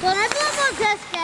So let's go for this